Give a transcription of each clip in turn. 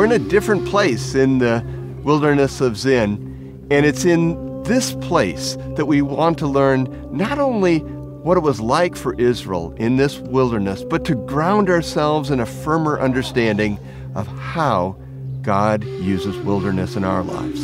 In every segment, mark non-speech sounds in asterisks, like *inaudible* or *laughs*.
We're in a different place in the wilderness of Zin, and it's in this place that we want to learn not only what it was like for Israel in this wilderness, but to ground ourselves in a firmer understanding of how God uses wilderness in our lives.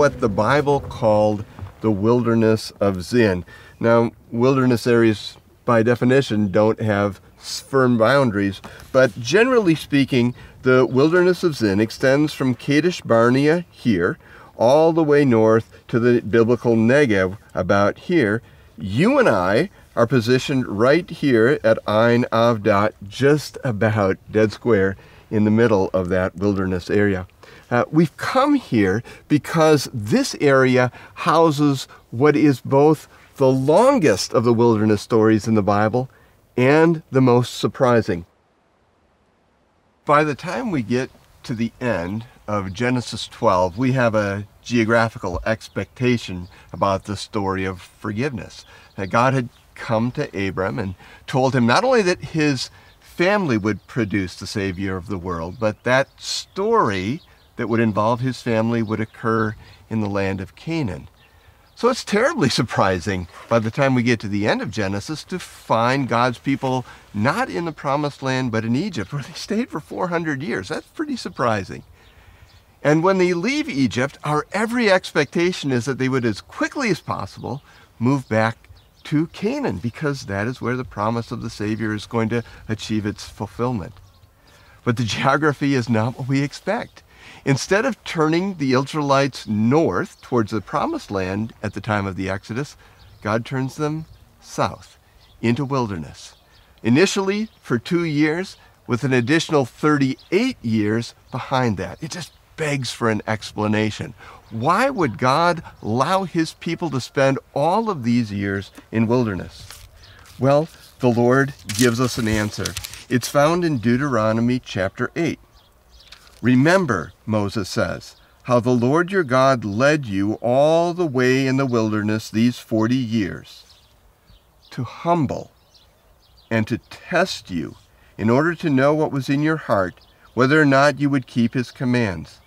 What the Bible called the wilderness of Zin. Now, wilderness areas, by definition, don't have firm boundaries, but generally speaking, the wilderness of Zin extends from Kadesh Barnea here all the way north to the biblical Negev about here. You and I are positioned right here at Ein Avdat, just about dead square in the middle of that wilderness area. Uh, we've come here because this area houses what is both the longest of the wilderness stories in the Bible and the most surprising. By the time we get to the end of Genesis 12, we have a geographical expectation about the story of forgiveness. That God had come to Abram and told him not only that his family would produce the Savior of the world, but that story that would involve his family would occur in the land of Canaan. So it's terribly *laughs* surprising by the time we get to the end of Genesis to find God's people not in the promised land but in Egypt, *laughs* where they stayed for 400 years. That's pretty surprising. And when they leave Egypt, our every expectation is that they would, as quickly as possible, move back to Canaan, because that is where the promise of the Savior is going to achieve its fulfillment. But the *laughs* geography is not what we expect. Instead of turning the Israelites north towards the promised land at the time of the Exodus, God turns them south into wilderness. Initially for two years, with an additional 38 years behind that. It just begs for an explanation. Why would God allow his people to spend all of these years in wilderness? Well, the Lord gives us an answer. It's found in Deuteronomy chapter 8. Remember, Moses says, how the Lord your God led you all the way in the wilderness these forty years to humble and to test you in order to know what was in your heart, whether or not you would keep his commands.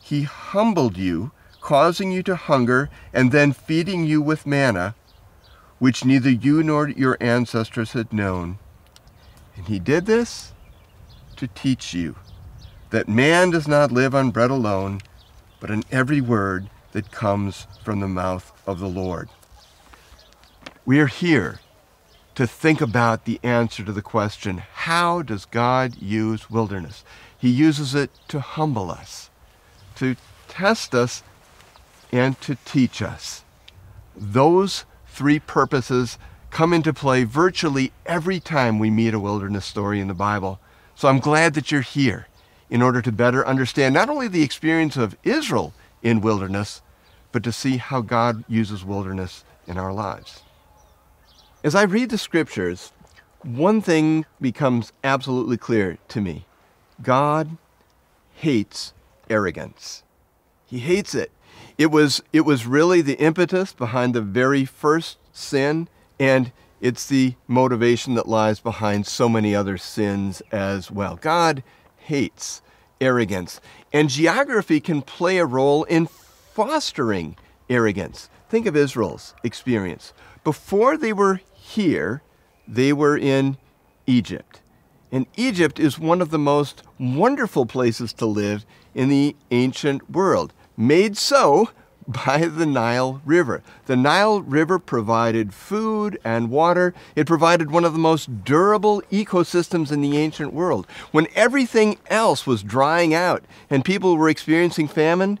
He humbled you, causing you to hunger, and then feeding you with manna, which neither you nor your ancestors had known. And he did this to teach you that man does not live on bread alone, but on every word that comes from the mouth of the Lord. We are here to think about the answer to the question how does God use wilderness? He uses it to humble us, to test us, and to teach us. Those three purposes come into play virtually every time we meet a wilderness story in the Bible. So I'm glad that you're here in order to better understand not only the experience of Israel in wilderness, but to see how God uses wilderness in our lives. As I read the scriptures, one thing becomes absolutely clear to me God hates arrogance. He hates it. It was, it was really the impetus behind the very first sin, and it's the motivation that lies behind so many other sins as well. God hates arrogance. And geography can play a role in fostering arrogance. Think of Israel's experience. Before they were here, they were in Egypt. And Egypt is one of the most wonderful places to live in the ancient world, made so *laughs* by the Nile River. The Nile River provided food and water. It provided one of the most durable ecosystems in the ancient world. When everything else was drying out and people were experiencing famine,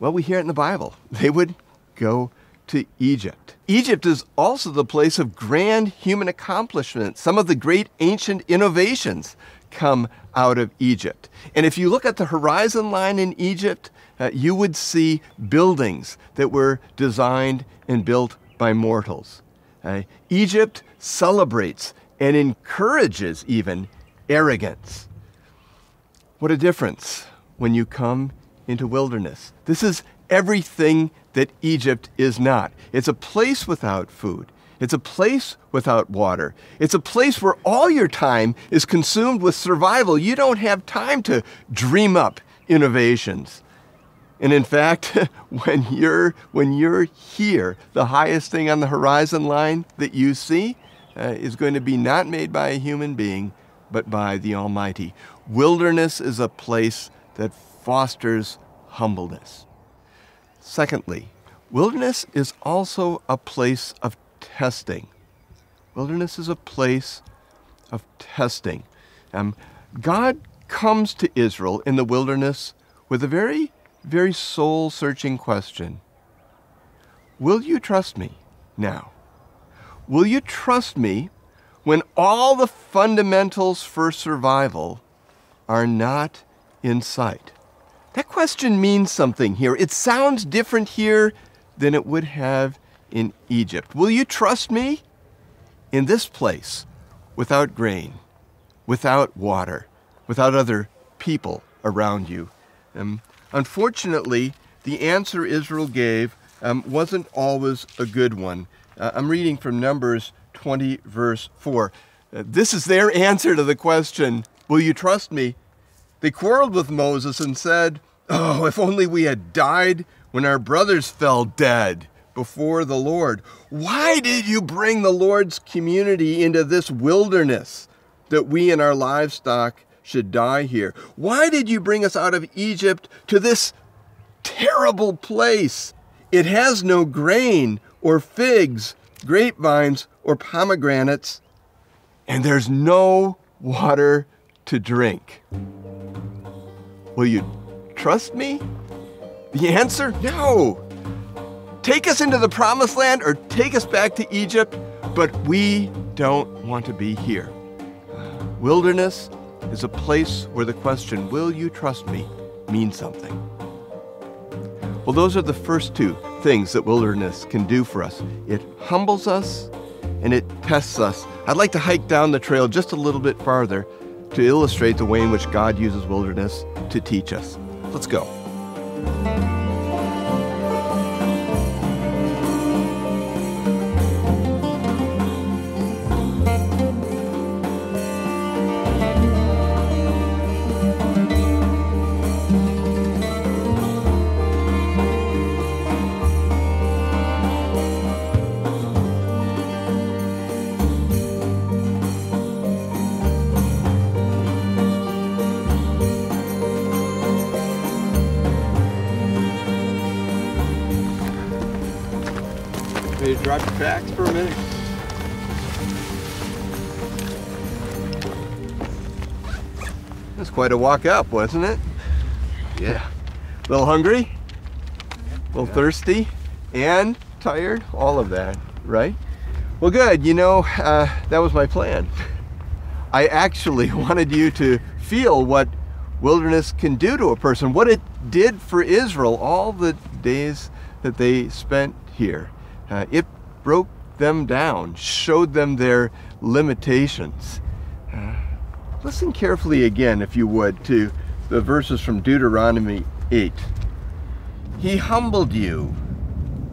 well, we hear it in the Bible. *laughs* They would go to Egypt. Egypt is also the place of grand human accomplishment. Some of the great ancient innovations come out of Egypt. And if you look at the horizon line in Egypt, uh, you would see buildings that were designed and built by mortals. Uh, Egypt celebrates and encourages even arrogance. What a difference when you come into wilderness. This is everything that Egypt is not. It's a place without food. It's a place without water. It's a place where all your time is consumed with survival. You don't have time to dream up innovations. And in fact, *laughs* when you're, when you're here, the highest thing on the horizon line that you see uh, is going to be not made by a human being, but by the Almighty. Wilderness is a place that fosters humbleness. Secondly, wilderness is also a place of testing. Wilderness is a place of testing. Um, God comes to Israel in the wilderness with a very, very soul searching question Will you trust me now? Will you trust me when all the fundamentals for survival are not in sight? That question means something here. It sounds different here than it would have in Egypt. Will you trust me in this place without grain, without water, without other people around you? Um, unfortunately, the answer Israel gave um, wasn't always a good one. Uh, I'm reading from Numbers 20, verse 4. Uh, this is their *laughs* answer to the question Will you trust me? They quarreled with Moses and said, Oh, if only we had died when our brothers fell dead before the Lord. Why did you bring the Lord's community into this wilderness that we and our livestock should die here? Why did you bring us out of Egypt to this terrible place? It has no grain or figs, grapevines, or pomegranates, and there's no water to drink. Will you trust me? The answer? No. Take us into the promised land or take us back to Egypt, but we don't want to be here. Wilderness is a place where the question, Will you trust me? means something. Well, those are the first two things that wilderness can do for us it humbles us and it tests us. I'd like to hike down the trail just a little bit farther to illustrate the way in which God uses wilderness to teach us. Let's go. Ready to drop your packs for a minute? That's quite a walk up, wasn't it? Yeah. A little hungry? A little yeah. thirsty? And tired? All of that, right? Well, good. You know, uh, that was my plan. I actually *laughs* wanted you to feel what wilderness can do to a person, what it did for Israel all the days that they spent here. Uh, it broke them down, showed them their limitations. Uh, listen carefully again, if you would, to the verses from Deuteronomy 8. He humbled you,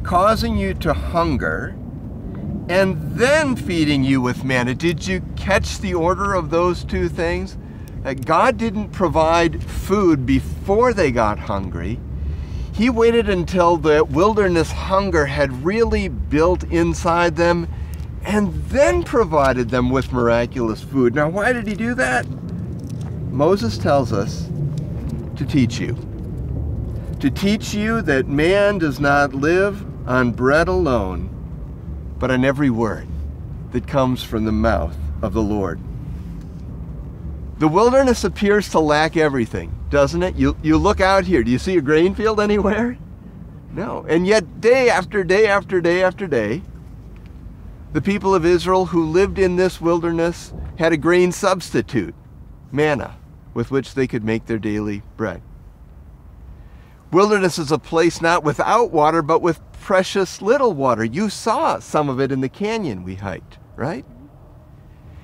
causing you to hunger, and then feeding you with manna. Did you catch the order of those two things? Uh, God didn't provide food before they got hungry. He waited until the wilderness hunger had really built inside them and then provided them with miraculous food. Now, why did he do that? Moses tells us to teach you. To teach you that man does not live on bread alone, but on every word that comes from the mouth of the Lord. The wilderness appears to lack everything, doesn't it? You, you look out here. Do you see a grain field anywhere? No. And yet, day after day after day after day, the people of Israel who lived in this wilderness had a grain substitute, manna, with which they could make their daily bread. Wilderness is a place not without water, but with precious little water. You saw some of it in the canyon we hiked, right?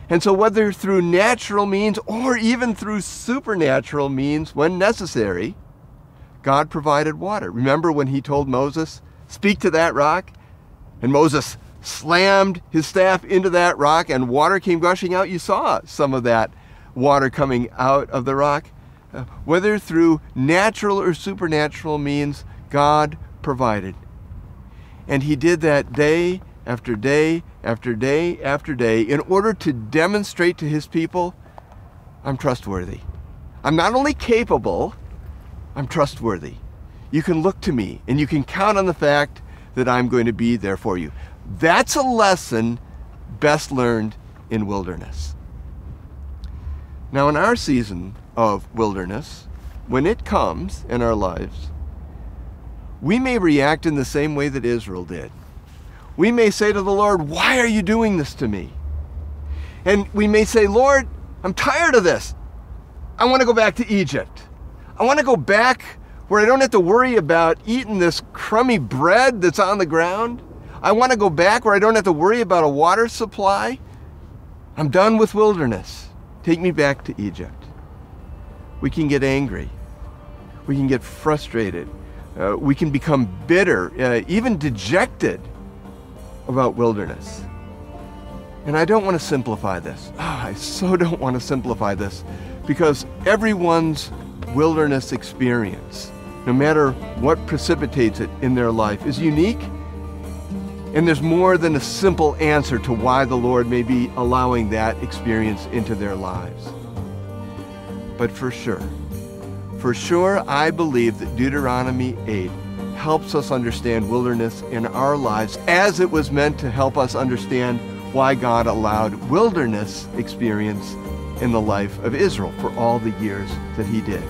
And so, whether through natural means or even through supernatural means when necessary, God provided water. Remember when he told Moses, Speak to that rock? And Moses slammed his staff into that rock and water came gushing out. You saw some of that water coming out of the rock. Uh, whether through natural or supernatural means, God provided. And he did that day after day after day after day in order to demonstrate to his people I'm trustworthy. I'm not only capable, I'm trustworthy. You can look to me and you can count on the fact that I'm going to be there for you. That's a lesson best learned in wilderness. Now, in our season of wilderness, when it comes in our lives, we may react in the same way that Israel did. We may say to the Lord, Why are you doing this to me? And we may say, Lord, I'm tired of this. I want to go back to Egypt. I want to go back where I don't have to worry about eating this crummy bread that's on the ground. I want to go back where I don't have to worry about a water supply. I'm done with wilderness. Take me back to Egypt. We can get angry. We can get frustrated. Uh, we can become bitter, uh, even dejected about wilderness. And I don't want to simplify this. Oh, I so *laughs* don't want to simplify this because everyone's wilderness experience, no matter what precipitates it in their life, is unique. And there's more than a simple answer to why the Lord may be allowing that experience into their lives. But for sure, for sure, I believe that Deuteronomy 8 helps us understand wilderness in our lives as it was meant to help us understand why God allowed wilderness experience in the life of Israel for all the years that he did.